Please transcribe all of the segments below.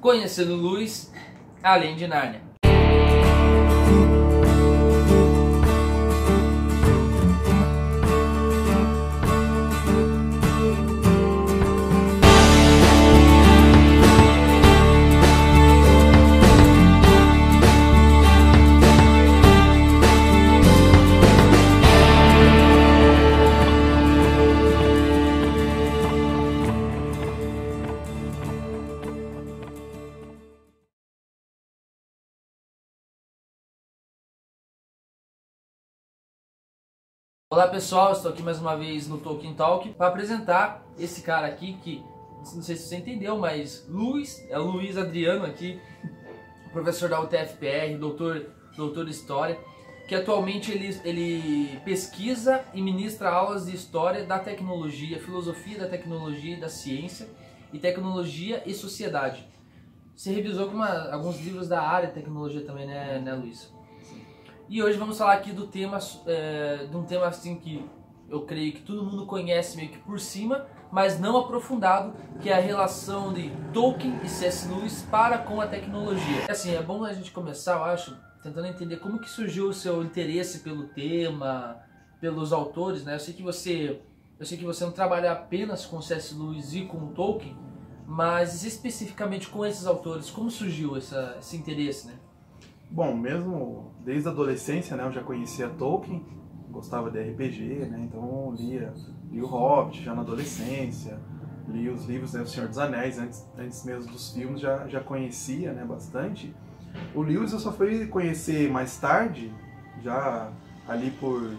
Conhecendo Luz, além de Nárnia. Olá pessoal, estou aqui mais uma vez no Tolkien Talk para apresentar esse cara aqui que, não sei se você entendeu, mas Luiz, é Luiz Adriano aqui, professor da UTFPR, doutor, doutor de História, que atualmente ele, ele pesquisa e ministra aulas de História da Tecnologia, Filosofia da Tecnologia e da Ciência e Tecnologia e Sociedade. Você revisou alguns livros da área de tecnologia também, né, né Luiz? E hoje vamos falar aqui do tema, é, de um tema assim que eu creio que todo mundo conhece meio que por cima, mas não aprofundado, que é a relação de Tolkien e C.S. Lewis para com a tecnologia. Assim, é bom a gente começar, eu acho, tentando entender como que surgiu o seu interesse pelo tema, pelos autores, né? Eu sei que você, eu sei que você não trabalha apenas com C.S. Lewis e com Tolkien, mas especificamente com esses autores, como surgiu essa, esse interesse, né? Bom, mesmo desde a adolescência, né, eu já conhecia Tolkien, gostava de RPG, né, então lia, li o Hobbit já na adolescência, li os livros né, O Senhor dos Anéis, antes, antes mesmo dos filmes já, já conhecia né, bastante. O Lewis eu só fui conhecer mais tarde, já ali por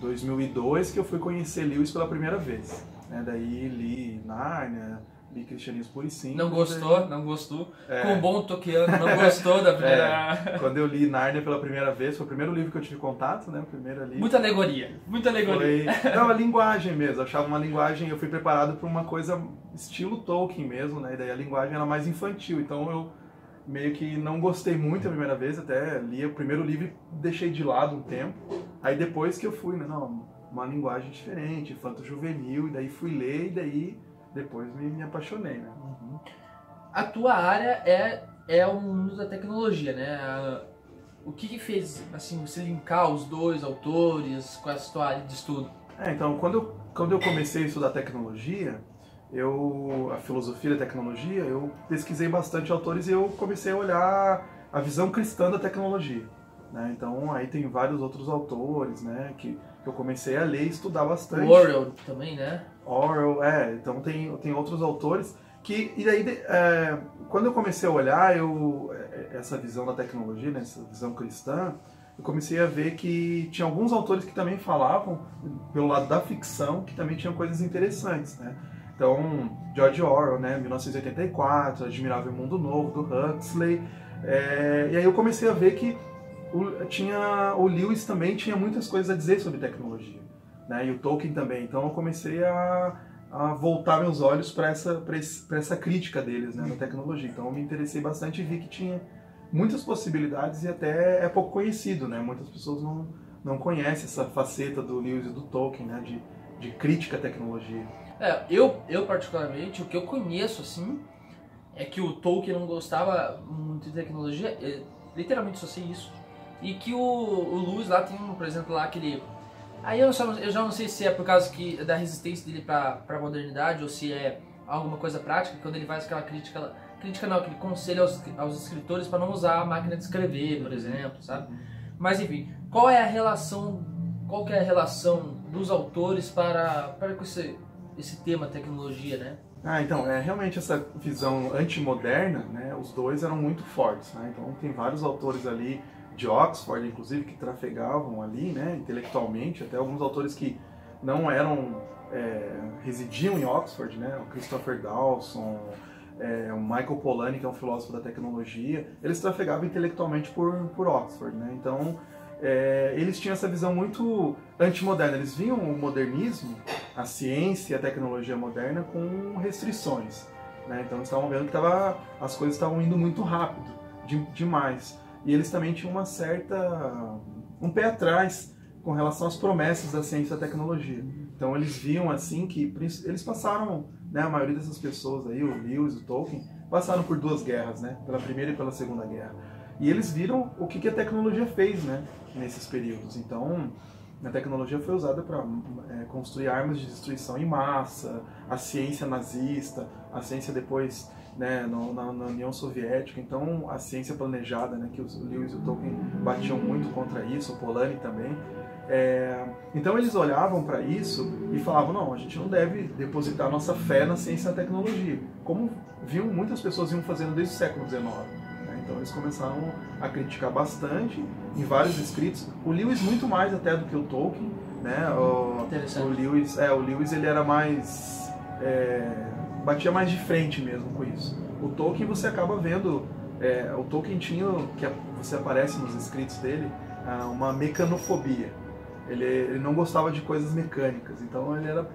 2002, que eu fui conhecer Lewis pela primeira vez. Né, daí li Narnia, li cristianismo puro e simples. Não gostou, não gostou. É. Com bom toqueano, não gostou da primeira. É. Quando eu li Narnia pela primeira vez, foi o primeiro livro que eu tive contato, né? O primeiro ali. Muita alegoria, muita alegoria. Foi... Não, a linguagem mesmo. Eu achava uma linguagem, eu fui preparado para uma coisa estilo Tolkien mesmo, né? E daí a linguagem era mais infantil, então eu meio que não gostei muito a primeira vez, até li o primeiro livro e deixei de lado um tempo. Aí depois que eu fui, né? Não, uma linguagem diferente, infanto juvenil, e daí fui ler e daí depois me, me apaixonei, né? Uhum. A tua área é, é o mundo da tecnologia, né? O que, que fez, assim, você linkar os dois autores com essa tua área de estudo? É, então, quando eu, quando eu comecei a estudar tecnologia, eu, a filosofia da tecnologia, eu pesquisei bastante autores e eu comecei a olhar a visão cristã da tecnologia. Né? Então, aí tem vários outros autores, né, que, que eu comecei a ler e estudar bastante. Orwell também, né? Orwell, é, então tem, tem outros autores que, e daí, é, quando eu comecei a olhar eu, é, essa visão da tecnologia, né, essa visão cristã, eu comecei a ver que tinha alguns autores que também falavam, pelo lado da ficção, que também tinham coisas interessantes, né? Então, George Orwell, né, 1984, Admirável Mundo Novo, do Huxley, é, e aí eu comecei a ver que o, tinha, o Lewis também tinha muitas coisas a dizer sobre tecnologia né? E o Tolkien também. Então eu comecei a, a voltar meus olhos para essa, para essa crítica deles, né, na tecnologia. Então eu me interessei bastante e vi que tinha muitas possibilidades e até é pouco conhecido, né? Muitas pessoas não, não conhecem essa faceta do Lewis e do Tolkien, né, de, de crítica à tecnologia. É, eu, eu particularmente, o que eu conheço, assim, é que o Tolkien não gostava muito de tecnologia, é, literalmente só sei isso. E que o, o Lewis lá tem, por exemplo, lá aquele Aí eu, só, eu já não sei se é por causa que, da resistência dele para a modernidade ou se é alguma coisa prática, quando ele faz aquela crítica, crítica não, aquele conselho aos, aos escritores para não usar a máquina de escrever, por exemplo, sabe? Mas enfim, qual é a relação, qual é a relação dos autores para, para esse, esse tema tecnologia, né? Ah, então, é realmente essa visão antimoderna, né? Os dois eram muito fortes, né? Então tem vários autores ali de Oxford, inclusive, que trafegavam ali, né, intelectualmente, até alguns autores que não eram, é, residiam em Oxford, né, o Christopher Dawson, é, o Michael Polanyi, que é um filósofo da tecnologia, eles trafegavam intelectualmente por, por Oxford, né, então é, eles tinham essa visão muito antimoderna, eles viam o modernismo, a ciência e a tecnologia moderna com restrições, né, então eles estavam vendo que tava, as coisas estavam indo muito rápido, de, demais. E eles também tinham uma certa um pé atrás com relação às promessas da ciência e da tecnologia. Então eles viam assim que eles passaram, né, a maioria dessas pessoas aí, o Lewis, o Tolkien, passaram por duas guerras, né? Pela primeira e pela segunda guerra. E eles viram o que, que a tecnologia fez, né? Nesses períodos. Então, a tecnologia foi usada para é, construir armas de destruição em massa, a ciência nazista, a ciência depois né, no, na, na, União Soviética. Então, a ciência planejada, né, que os Lewis e o Tolkien batiam muito contra isso, o Polanyi também. É, então, eles olhavam para isso e falavam: não, a gente não deve depositar nossa fé na ciência e na tecnologia, como viam muitas pessoas iam fazendo desde o século XIX. Né? Então, eles começaram a criticar bastante em vários escritos. O Lewis muito mais até do que o Tolkien, né? O, o Lewis, é, o Lewis ele era mais é, batia mais de frente mesmo com isso. O Tolkien você acaba vendo, é, o Tolkien tinha, que você aparece nos escritos dele, ah, uma mecanofobia. Ele, ele não gostava de coisas mecânicas, então ele era,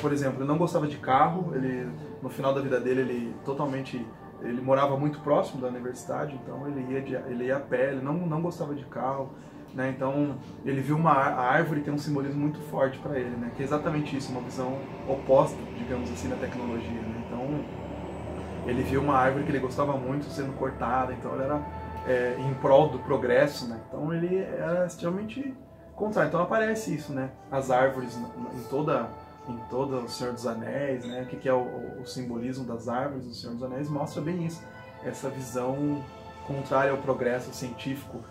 por exemplo, ele não gostava de carro, ele no final da vida dele ele totalmente ele morava muito próximo da universidade, então ele ia, de, ele ia a pé, ele não, não gostava de carro, né? Então ele viu uma a árvore tem um simbolismo muito forte para ele, né? Que é exatamente isso, uma visão oposta, digamos assim, da tecnologia. Né? Então ele viu uma árvore que ele gostava muito sendo cortada, então ele era é, em prol do progresso, né? Então ele era extremamente contrário. Então aparece isso, né? As árvores em toda em todo o Senhor dos Anéis, né? O que é o, o simbolismo das árvores do Senhor dos Anéis mostra bem isso, essa visão contrária ao progresso científico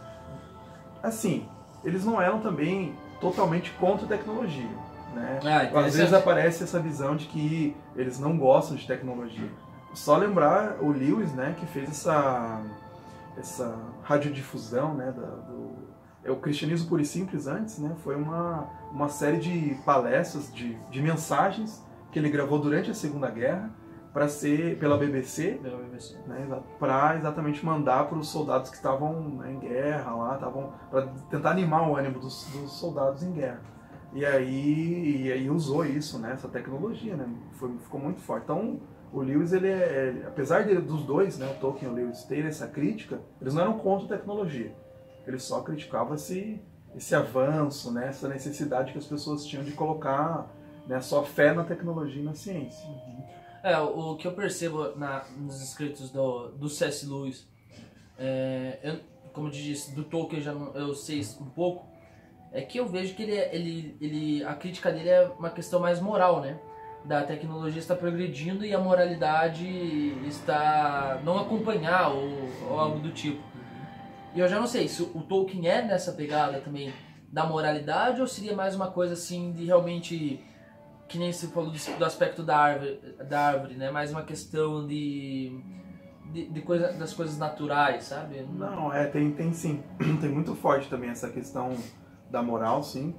assim, eles não eram também totalmente contra a tecnologia. Né? Ah, Às vezes aparece essa visão de que eles não gostam de tecnologia. Só lembrar o Lewis, né, que fez essa, essa radiodifusão, né, da, do, é o cristianismo puro e simples antes, né, foi uma, uma série de palestras, de, de mensagens que ele gravou durante a Segunda Guerra, para ser pela BBC, pela BBC. Né, para exatamente mandar para os soldados que estavam né, em guerra lá, estavam para tentar animar o ânimo dos, dos, soldados em guerra. E aí, e aí usou isso, né, essa tecnologia, né, foi, ficou muito forte. Então o Lewis, ele é, é apesar de, dos dois, né, o Tolkien e o Lewis terem essa crítica, eles não eram contra a tecnologia. Eles só criticavam esse, esse avanço, né, essa necessidade que as pessoas tinham de colocar né, sua fé na tecnologia e na ciência. Uhum. É, o que eu percebo na, nos escritos do, do C.S. Lewis, é, eu, como eu disse, do Tolkien já eu sei um pouco, é que eu vejo que ele, é, ele, ele, a crítica dele é uma questão mais moral, né? Da tecnologia está progredindo e a moralidade está não acompanhar ou, ou algo do tipo. E eu já não sei se o Tolkien é nessa pegada também da moralidade ou seria mais uma coisa assim de realmente que nem você falou do, do aspecto da árvore, da árvore, né? Mais uma questão de, de, de coisa, das coisas naturais, sabe? Não, é, tem, tem sim. Tem muito forte também essa questão da moral, sim.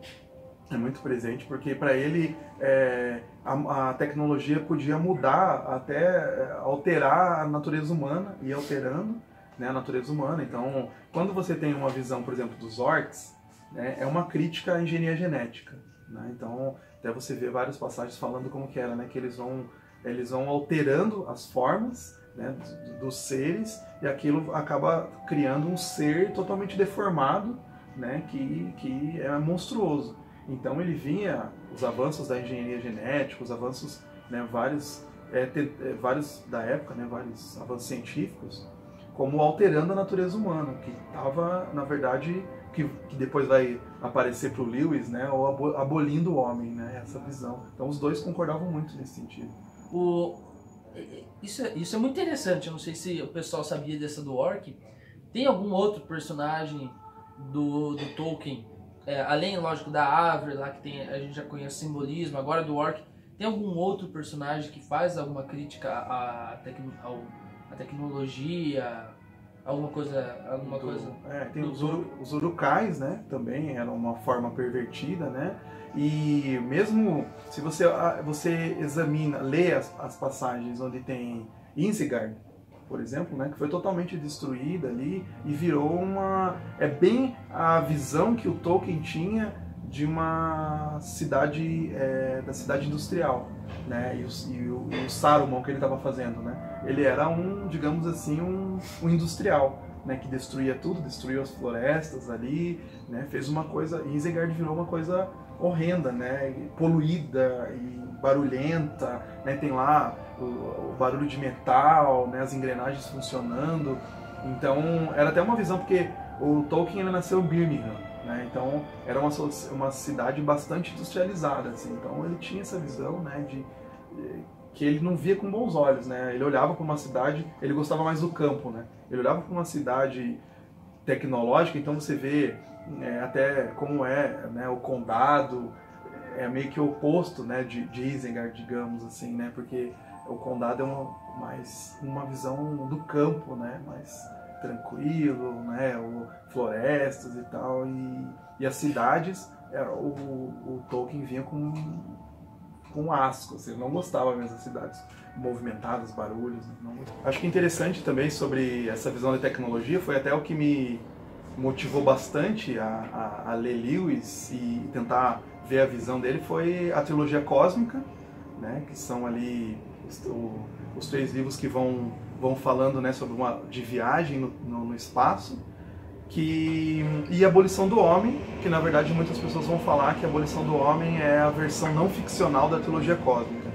É muito presente, porque para ele é, a, a, tecnologia podia mudar, até é, alterar a natureza humana, e alterando né, a natureza humana. Então, quando você tem uma visão, por exemplo, dos orcs, né, é uma crítica à engenharia genética. Né? Então, até você vê várias passagens falando como que era, né? Que eles vão, eles vão alterando as formas né, dos seres e aquilo acaba criando um ser totalmente deformado, né? Que, que é monstruoso. Então ele vinha os avanços da engenharia genética, os avanços, né, vários, é, te, é, vários da época, né, vários avanços científicos, como alterando a natureza humana, que estava, na verdade, que, que depois vai aparecer para o Lewis, né, ou abolindo o homem, né, essa visão. Então os dois concordavam muito nesse sentido. O, isso, é, isso é muito interessante, eu não sei se o pessoal sabia dessa do Orc. Tem algum outro personagem do, do Tolkien, é, além, lógico, da árvore lá que tem, a gente já conhece simbolismo, agora do Orc, tem algum outro personagem que faz alguma crítica à, tecno, ao, à tecnologia, alguma coisa. Alguma do, coisa é, tem os, os urucais, né? Também era uma forma pervertida, né? E mesmo se você, você examina, lê as, as passagens onde tem Isengard, por exemplo, né, que foi totalmente destruída ali e virou uma. É bem a visão que o Tolkien tinha de uma cidade, é, da cidade industrial, né, e o, e o, e o Saruman que ele estava fazendo, né, ele era um, digamos assim, um, um industrial, né, que destruía tudo, destruiu as florestas ali, né, fez uma coisa, e Isengard virou uma coisa horrenda, né, poluída e barulhenta, né? tem lá o, o, barulho de metal, né? as engrenagens funcionando. Então era até uma visão porque o Tolkien ele nasceu em Birmingham, né? então era uma, uma cidade bastante industrializada, assim. então ele tinha essa visão né? de, de que ele não via com bons olhos, né? Ele olhava para uma cidade, ele gostava mais do campo, né? Ele olhava para uma cidade tecnológica, então você vê é, até como é né, o condado, é meio que oposto né, de, de Isengard, digamos assim, né? Porque o condado é uma, mais uma visão do campo, né? Mais tranquilo, né? O, florestas e tal. E, e as cidades, é, o, o Tolkien vinha com com asco, assim, não gostava mesmo das cidades movimentadas, barulhos. Não... Acho que interessante também sobre essa visão da tecnologia foi até o que me motivou bastante a, a, a ler Lewis e tentar ver a visão dele foi a trilogia cósmica, né, que são ali o, os três livros que vão, vão falando né, sobre uma de viagem no, no, no espaço que e abolição do homem, que na verdade muitas pessoas vão falar que a abolição do homem é a versão não ficcional da trilogia cósmica.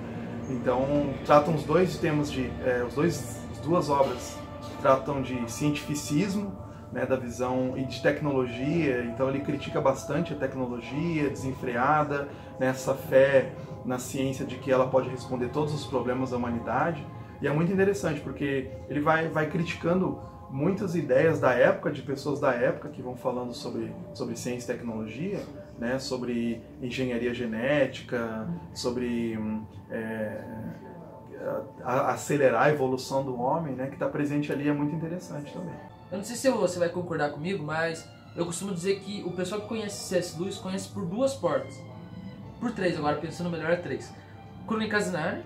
Então tratam os dois temas de, é, os dois, as duas obras tratam de cientificismo, né, da visão e de tecnologia. Então ele critica bastante a tecnologia desenfreada, nessa fé na ciência de que ela pode responder todos os problemas da humanidade. E é muito interessante porque ele vai, vai criticando muitas ideias da época, de pessoas da época que vão falando sobre, sobre ciência e tecnologia, né, sobre engenharia genética, sobre é, a, acelerar a evolução do homem, né, que está presente ali é muito interessante também. Eu não sei se você vai concordar comigo, mas eu costumo dizer que o pessoal que conhece C.S. Lewis conhece por duas portas. Por três, agora pensando melhor é três. Crônicas Narnia,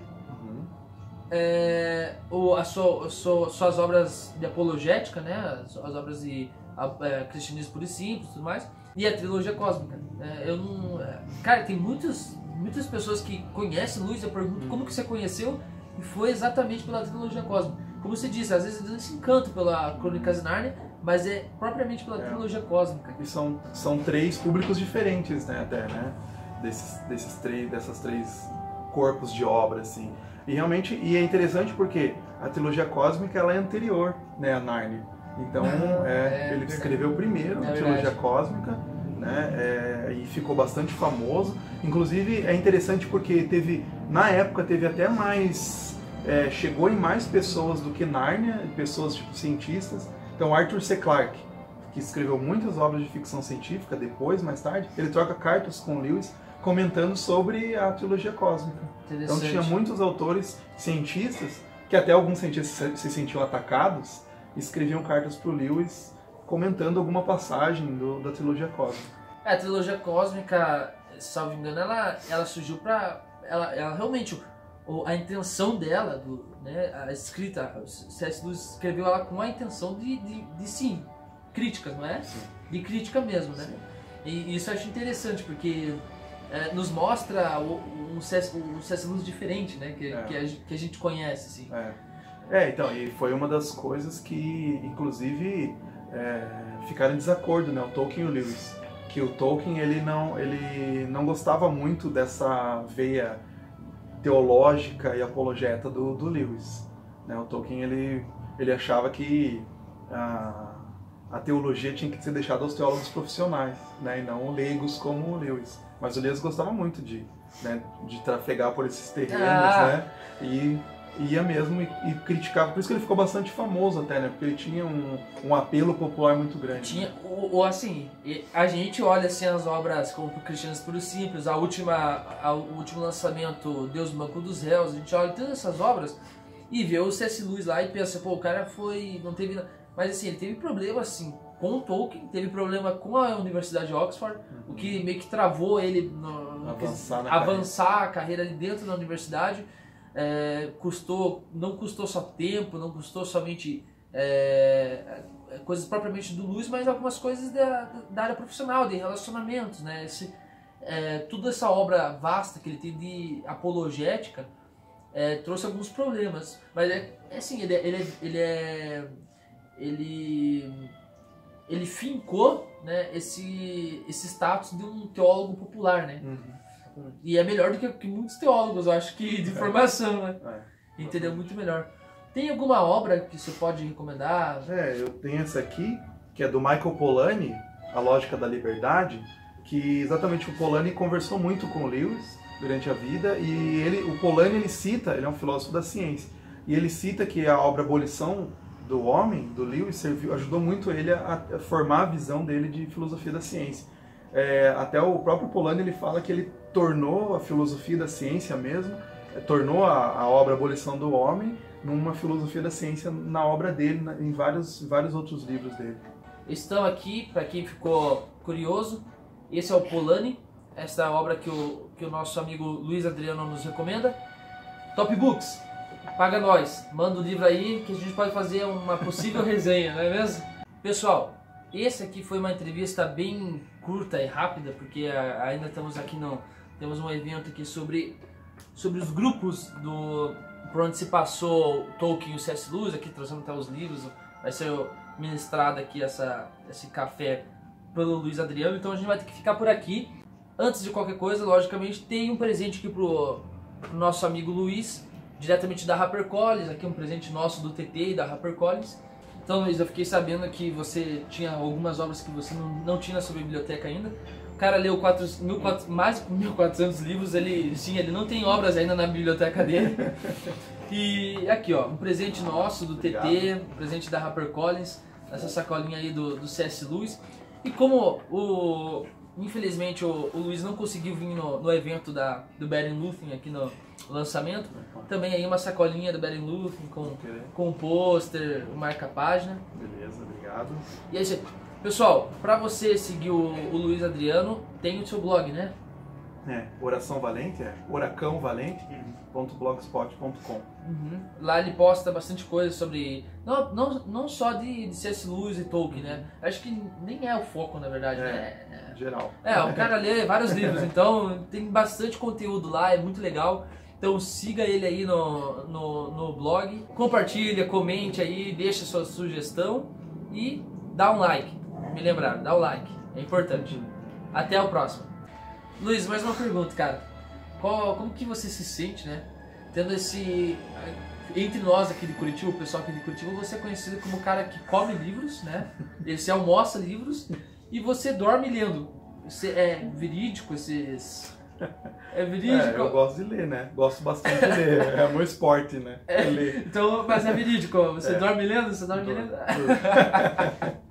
é, o, a sua, sua, suas obras de apologética, né, as, as obras de a, é, cristianismo puro e simples, tudo mais, e a trilogia cósmica. É, eu não, é, cara, tem muitas, muitas pessoas que conhecem Luiz. Eu pergunto como que você conheceu e foi exatamente pela trilogia cósmica. Como você disse, às vezes eles se encantam pela Crônicas de Narnia, mas é propriamente pela é. trilogia cósmica. E são, são três públicos diferentes, né, até, né? Desses, desses três, dessas três corpos de obra, assim. E realmente, e é interessante porque a trilogia cósmica ela é anterior né, a Narnia. Então, é, é, ele escreveu primeiro é a trilogia cósmica, né, é, e ficou bastante famoso. Inclusive, é interessante porque teve, na época, teve até mais, é, chegou em mais pessoas do que Narnia, pessoas tipo cientistas. Então, Arthur C. Clarke, que escreveu muitas obras de ficção científica depois, mais tarde, ele troca cartas com Lewis comentando sobre a trilogia cósmica. Então tinha muitos autores cientistas que até alguns cientistas se sentiam atacados, escreviam cartas para o Lewis comentando alguma passagem do, da trilogia cósmica. É, a trilogia cósmica, salvo engano, ela, ela surgiu para ela, ela realmente a intenção dela, do, né, a escrita, C.S. Lewis escreveu ela com a intenção de, de, de sim, críticas, não é? Sim. De crítica mesmo, né? E isso eu acho interessante, porque é, nos mostra um C.S. Um Lewis diferente, né? Que, é. que, a, que, a, gente conhece, assim. É. é. então, e foi uma das coisas que, inclusive, é, ficaram em desacordo, né? O Tolkien e o Lewis. Que o Tolkien, ele não, ele não gostava muito dessa veia teológica e apologeta do, do Lewis. Né? O Tolkien, ele, ele achava que... a a teologia tinha que ser deixada aos teólogos profissionais, né, e não leigos como o Lewis. Mas o Lewis gostava muito de, né, de trafegar por esses terrenos, ah. né, e ia mesmo e, e, criticava. Por isso que ele ficou bastante famoso até, né, porque ele tinha um, um apelo popular muito grande. Tinha, ou, assim, a gente olha assim as obras como Cristianos por Simples, a última, a, o último lançamento Deus no Banco dos Réus, a gente olha todas essas obras e vê o C.S. Lewis lá e pensa, pô, o cara foi, não teve mas assim, ele teve problema assim com o Tolkien, teve problema com a Universidade de Oxford, uhum. o que meio que travou ele no, avançar, avançar carreira. a carreira ali dentro da universidade. É, custou, não custou só tempo, não custou somente é, coisas propriamente do Luiz, mas algumas coisas da, da área profissional, de relacionamentos, né? Esse, é, toda essa obra vasta que ele tem de apologética é, trouxe alguns problemas, mas é, é assim, ele, é, ele, é, ele é ele ele fincou né, esse, esse status de um teólogo popular, né? Uhum. E é melhor do que, que muitos teólogos, eu acho que de formação, né? É. Entendeu muito melhor. Tem alguma obra que você pode recomendar? É, eu tenho essa aqui, que é do Michael Polanyi, A Lógica da Liberdade, que exatamente o Polanyi conversou muito com o Lewis durante a vida e ele, o Polanyi ele cita, ele é um filósofo da ciência, e ele cita que a obra Abolição do Homem, do Lewis, serviu, ajudou muito ele a, a formar a visão dele de filosofia da ciência. É, até o próprio Polanyi ele fala que ele tornou a filosofia da ciência mesmo, é, tornou a, a, obra Abolição do Homem numa filosofia da ciência na obra dele, na, em vários, vários outros livros dele. Estão aqui, para quem ficou curioso, esse é o Polanyi, essa é obra que o, que o nosso amigo Luiz Adriano nos recomenda. Top Books, paga nós, manda o livro aí que a gente pode fazer uma possível resenha, não é mesmo? Pessoal, esse aqui foi uma entrevista bem curta e rápida, porque ainda estamos aqui no temos um evento aqui sobre sobre os grupos do por onde se passou Tolkien e o C.S. Lewis, aqui trazendo até os livros, vai ser ministrado aqui essa esse café pelo Luiz Adriano, então a gente vai ter que ficar por aqui. Antes de qualquer coisa, logicamente, tem um presente aqui pro, pro nosso amigo Luiz, diretamente da HarperCollins, aqui um presente nosso do TT e da HarperCollins. Então, Luiz, eu fiquei sabendo que você tinha algumas obras que você não, não tinha na sua biblioteca ainda. O cara leu quatro, mil, quatro, mais de 1.400 livros, ele, sim, ele não tem obras ainda na biblioteca dele. E aqui, ó, um presente nosso do TT, um presente da HarperCollins, essa sacolinha aí do, do C.S. Lewis. E como o, infelizmente o, o Luiz não conseguiu vir no, no evento da, do Beren Luthen aqui no lançamento, também aí uma sacolinha do Beren Luthen com, com um pôster, marca-página. Beleza, obrigado. E aí, pessoal, para você seguir o, o Luiz Adriano, tem o seu blog, né? É, Oração Valente, é oracãovalente.blogspot.com. Uhum. Lá ele posta bastante coisa sobre. Não, não, não só de, de C.S. Lewis e Tolkien, né? Acho que nem é o foco, na verdade, é, né? É, geral. É, o cara lê vários livros, então tem bastante conteúdo lá, é muito legal. Então siga ele aí no, no, no blog, compartilha, comente aí, deixa sua sugestão e dá um like. Me lembrar, dá um like, é importante. Até o próximo. Luiz, mais uma pergunta, cara. Qual, como que você se sente, né? Tendo esse. Entre nós aqui de Curitiba, o pessoal aqui de Curitiba, você é conhecido como o cara que come livros, né? Você almoça livros e você dorme lendo. Você é verídico esses. É verídico? É, eu gosto de ler, né? Gosto bastante de ler. É meu esporte, né? É, então, mas é verídico. Você é. dorme lendo? Você dorme lendo?